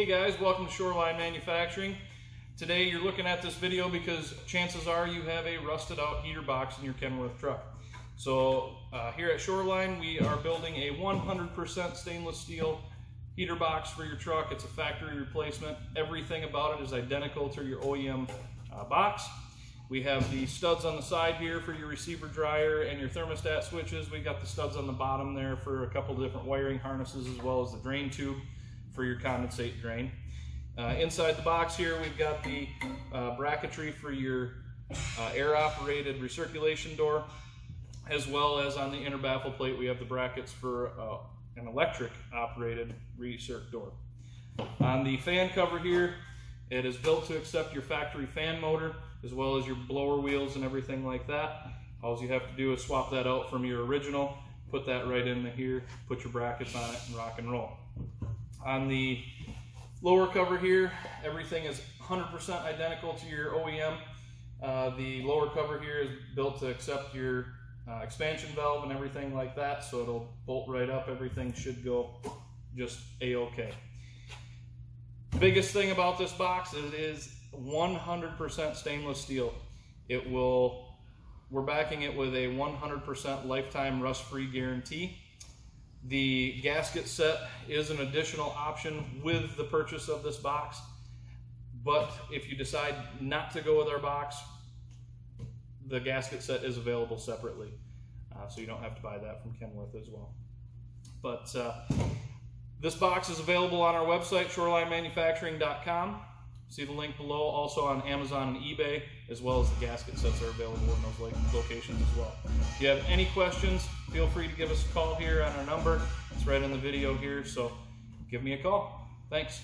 Hey guys, welcome to Shoreline Manufacturing. Today you're looking at this video because chances are you have a rusted out heater box in your Kenworth truck. So uh, here at Shoreline we are building a 100% stainless steel heater box for your truck. It's a factory replacement. Everything about it is identical to your OEM uh, box. We have the studs on the side here for your receiver dryer and your thermostat switches. We've got the studs on the bottom there for a couple of different wiring harnesses as well as the drain tube for your condensate drain. Uh, inside the box here, we've got the uh, bracketry for your uh, air-operated recirculation door, as well as on the inner baffle plate, we have the brackets for uh, an electric-operated recirc door. On the fan cover here, it is built to accept your factory fan motor, as well as your blower wheels and everything like that. All you have to do is swap that out from your original, put that right in here, put your brackets on it, and rock and roll. On the lower cover here, everything is 100% identical to your OEM. Uh, the lower cover here is built to accept your uh, expansion valve and everything like that, so it'll bolt right up. Everything should go just a-okay. Biggest thing about this box is it is 100% stainless steel. It will, we're backing it with a 100% lifetime rust-free guarantee. The gasket set is an additional option with the purchase of this box. But if you decide not to go with our box, the gasket set is available separately. Uh, so you don't have to buy that from Kenworth as well. But uh, this box is available on our website, shorelinemanufacturing.com. See the link below, also on Amazon and eBay, as well as the gasket sets are available in those locations as well. If you have any questions, feel free to give us a call here on our number. It's right in the video here, so give me a call. Thanks.